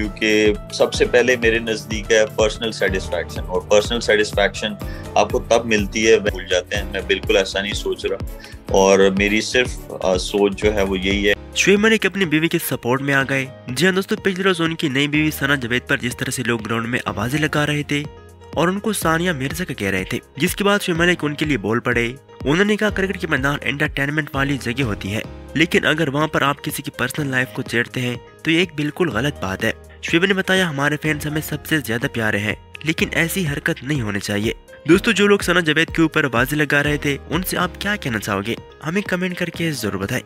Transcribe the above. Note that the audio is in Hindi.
क्योंकि सबसे पहले मेरे नज़दीक है पर्सनल सेटिस्फैक्शन और पर्सनल सेटिस्फैक्शन आपको तब मिलती है भूल जाते हैं। मैं बिल्कुल ऐसा नहीं सोच रहा। और मेरी सिर्फ़ सोच जो है वो यही है। शुएब मलिक अपनी बीवी के सपोर्ट में आ गए। जी हाँ दोस्तों, पिछले रोज उनकी नई बीवी सना जवेद पर जिस तरह से लोग ग्राउंड में आवाज़ें लगा रहे थे और उनको सानिया मिर्ज़ा का कह रहे थे, जिसके बाद शुएब मलिक उनके लिए बोल पड़े। उन्होंने कहा, क्रिकेट के मैदान एंटरटेनमेंट वाली जगह होती है, लेकिन अगर वहाँ पर आप किसी की पर्सनल लाइफ को छेड़ते हैं तो ये एक बिल्कुल गलत बात है। शुएब ने बताया, हमारे फैंस हमें सबसे ज़्यादा प्यारे हैं, लेकिन ऐसी हरकत नहीं होनी चाहिए। दोस्तों, जो लोग सना जवेद के ऊपर बाजी लगा रहे थे, उनसे आप क्या कहना चाहोगे? हमें कमेंट करके ज़रूर बताएँ।